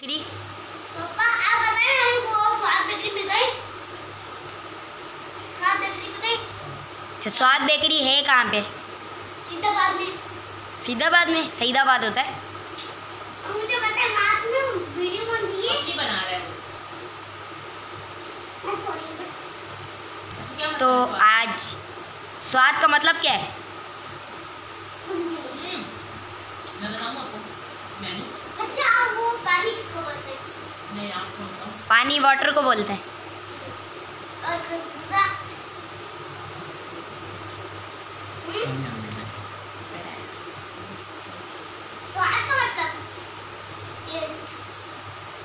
Bakery पापा आप बताएँ हमको स्वाद बेकरी मिल स्वाद बेकरी बताएँ अच्छा स्वाद बेकरी है कहाँ पे? सीधा बाद में। सीधाबाद में? सईदाबाद होता है? मुझे पता है मास में वीडियो कौन दी है? बना रहा है। सॉरी अच्छा, क्या मतलब? तो आज स्वाद का मतलब क्या है कुछ नहीं हम्म, मैं बताऊँ आपको मैंने अच्छा अब वो पानी किसको बोलते हैं नहीं आपको बताऊँ पानी वाटर को बोलते हैं।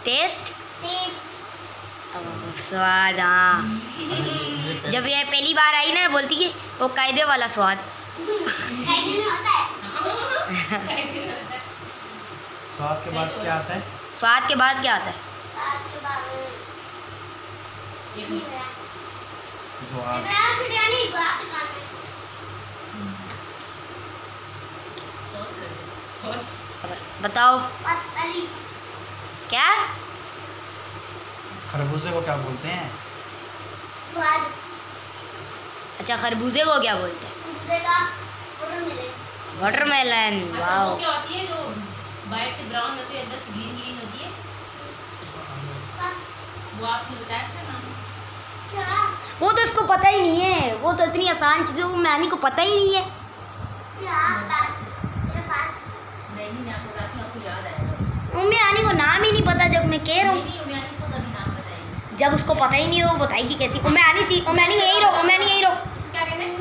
टेस्ट स्वाद हाँ। जब ये पहली बार आई ना बोलती कि वो कायदे वाला स्वाद। स्वाद के बाद क्या आता है? स्वाद के बाद क्या आता है? बताओ। क्या? खरबूजे को क्या बोलते हैं? अच्छा खरबूजे को क्या बोलते हैं? वाटरमेलन अच्छा, वाओ वो क्या होती है जो बाहर से ब्राउन होती है अंदर से ग्रीन ग्रीन होती है? वो आपने बताया था ना? वो तो इसको पता ही नहीं है। वो तो इतनी आसान चीज़ है वो मैमी को पता ही नहीं है। क्या? पास। मेरे पास। नहीं नहीं मैं आपको बताती हूँ आपको याद आएगा। मम्मी आनी को नाम ही नहीं पता जब मैं कह रहा हूँ। जब उसको पता ही नहीं हो वो बताएगी कैसी। आनी सी ओ मैनी यही रहो ओ मैनी यही रहो हैं?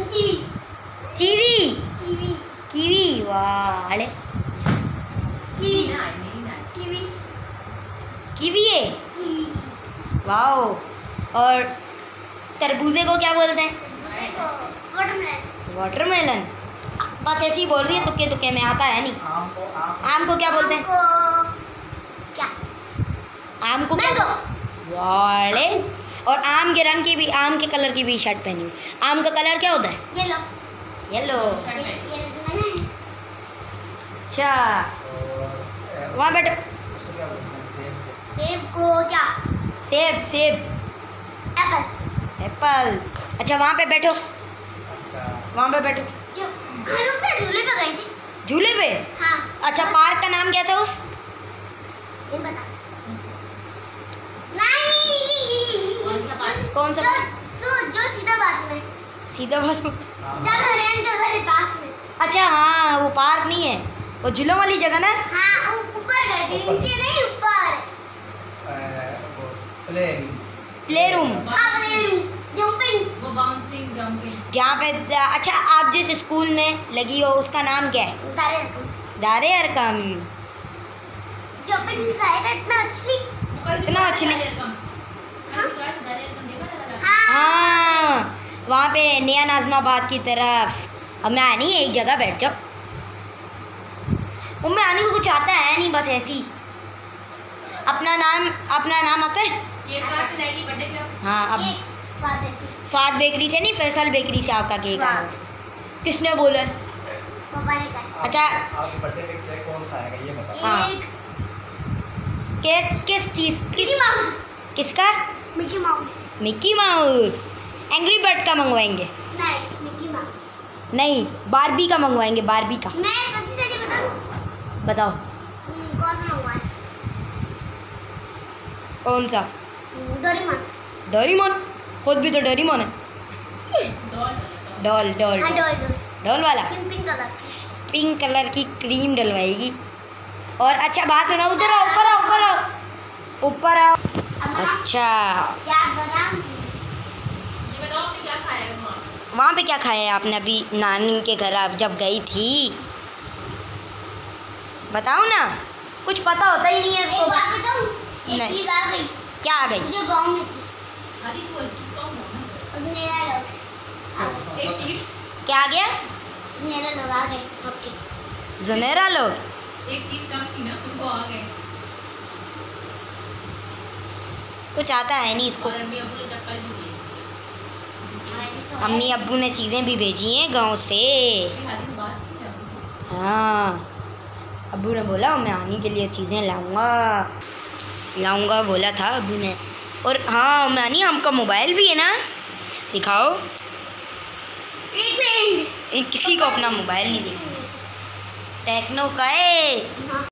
कीवी। चीवी कीवी। कीवी? वाह अरे कीवी ना कीवी कीवी है कीवी वाओ। और तरबूजे को क्या बोलते हैं? वाटरमेलन वाटरमेलन बस ऐसे ही बोल रही है तुक्के तुक्के में आता है नहीं? आम को आम को। क्या बोलते हैं? क्या? आम को वाले। और आम के रंग की भी आम के कलर की भी शर्ट पहनी हुई। आम का कलर क्या होता है? येलो शर्ट ये में ये मैंने अच्छा वहाँ बैठो। सेब को क्या? सेब सेब। एप्पल। एप्पल। अच्छा वहाँ पे बैठो। अच्छा। वहाँ पे बैठो। लोग ना झूले पे गए थे। झूले पे? हाँ। अच्छा पार्क का नाम क्या था उस? नहीं पता नहीं। कौन सा पास कौन सा जो जो सीधा बात में। सीधा बाजू आम जब हरियाणा के उधर पास में। अच्छा हाँ वो पार्क नहीं है। वो झूलों वाली जगह ना? हाँ ऊपर गए थे। नीचे नहीं ऊपर। प्ले प्ले रूम हाँ प्ले जंपिंग वो बाउंसिंग जंपिंग जहाँ पे अच्छा आप जिस स्कूल में लगी हो उसका नाम क्या है? दारे दारे अरकम। जंपिंग इतना अच्छी। इतना अच्छी हाँ। हाँ। वहाँ पे नया नाजमाबाद की तरफ़। अब मैं आनी एक जगह बैठ जाओ। वो मैं आनी को कुछ आता है नहीं बस ऐसी। अपना नाम अपना नाम आता है हाँ अब स्वाद बेकरी से नहीं फैसल बेकरी से आपका केक आया किसने बोला? पापा ने कहा। अच्छा। आप बर्थडे पे केक कौन सा आएगा ये बताओ। हाँ। केक। किस चीज़ किस माउस। किसका? Mickey Mouse. Mickey Mouse. Angry bird का मंगवाएँगे। नहीं मिकी माउस। नहीं बारबी का मंगवाएँगे बारबी का। मैं सच्ची बताऊँ? बताओ। कौन सा कौन सा? डोरेमोन। डोरीमोन? खुद भी तो डोरीमोन है। डॉल डॉल डॉल हाँ डॉल डोल। डोल वाला। पिंक कलर पिंक कलर की क्रीम डलवाएगी। और अच्छा बात सुनो उधर आओ ऊपर आओ ऊपर आओ। ऊपर आओ। अच्छा। क्या बादाम ये बताओ आपने क्या खाया वहाँ पे क्या खाया है आपने अभी? नानी के घर आप जब गई थी। बताओ ना। कुछ पता होता ही नहीं है इसको। एक इसको बात बताऊँ एक नहीं। चीज़ आ गई। क्या आ गई? जो गाँव में थी। हरी तो हल्की कम हो एक चीज़। क्या आ गया? मेरा लोग आ गए आपके जुनेरा लोग। एक चीज़ कम थी ना उनको आ गए। कुछ आता है नहीं इसको। अम्मी अबू ने अब्बू ने चीज़ें भी भेजी हैं गाँव से। तो अबू हाँ अब्बू ने बोला मैं आने के लिए चीज़ें लाऊँगा। लाऊँगा बोला था अभी ने और हाँ नानी हमका मोबाइल भी है ना? दिखाओ। किसी को अपना मोबाइल नहीं दिखा टेक्नो का है। हाँ।